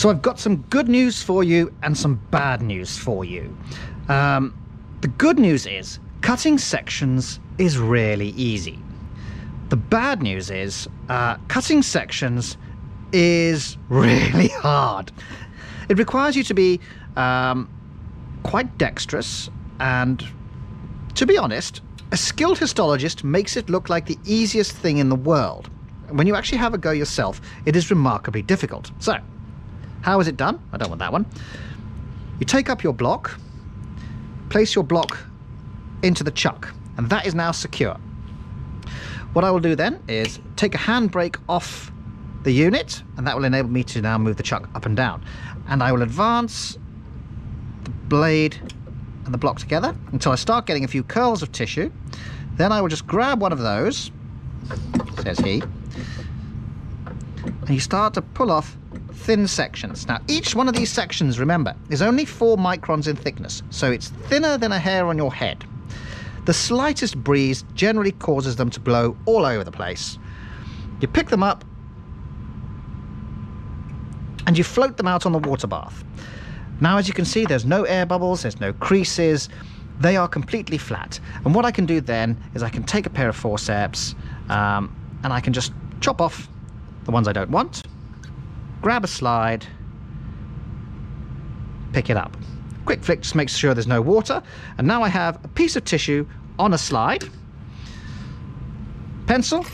So I've got some good news for you and some bad news for you. Um, the good news is cutting sections is really easy. The bad news is uh, cutting sections is really hard. It requires you to be um, quite dexterous and, to be honest, a skilled histologist makes it look like the easiest thing in the world. When you actually have a go yourself, it is remarkably difficult. So, how is it done? I don't want that one. You take up your block, place your block into the chuck, and that is now secure. What I will do then is take a handbrake off the unit, and that will enable me to now move the chuck up and down. And I will advance the blade and the block together until I start getting a few curls of tissue. Then I will just grab one of those, says he, and you start to pull off thin sections. Now, each one of these sections, remember, is only four microns in thickness, so it's thinner than a hair on your head. The slightest breeze generally causes them to blow all over the place. You pick them up and you float them out on the water bath. Now, as you can see, there's no air bubbles, there's no creases, they are completely flat. And what I can do then is I can take a pair of forceps um, and I can just chop off the ones I don't want, grab a slide, pick it up. Quick flick just makes sure there's no water. And now I have a piece of tissue on a slide, pencil,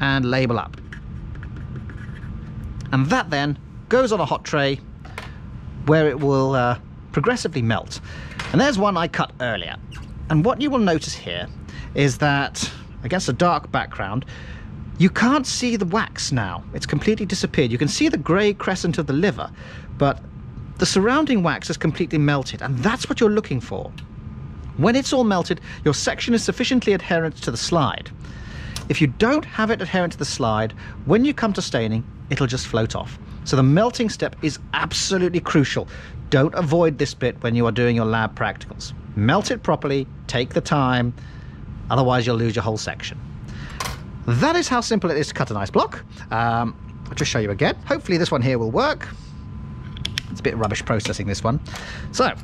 and label up. And that then goes on a hot tray where it will uh, progressively melt. And there's one I cut earlier. And what you will notice here is that against a dark background, you can't see the wax now. It's completely disappeared. You can see the grey crescent of the liver, but the surrounding wax has completely melted, and that's what you're looking for. When it's all melted, your section is sufficiently adherent to the slide. If you don't have it adherent to the slide, when you come to staining, it'll just float off. So the melting step is absolutely crucial. Don't avoid this bit when you are doing your lab practicals. Melt it properly, take the time, otherwise you'll lose your whole section. That is how simple it is to cut an ice block. Um, I'll just show you again. Hopefully this one here will work. It's a bit rubbish processing this one. So,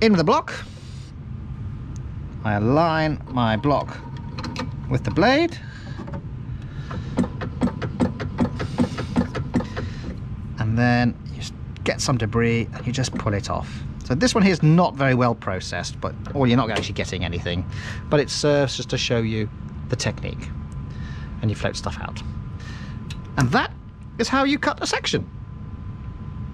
in the block. I align my block with the blade. And then you get some debris and you just pull it off. So this one here is not very well processed, but or you're not actually getting anything, but it serves just to show you the technique. And you float stuff out. And that is how you cut a section.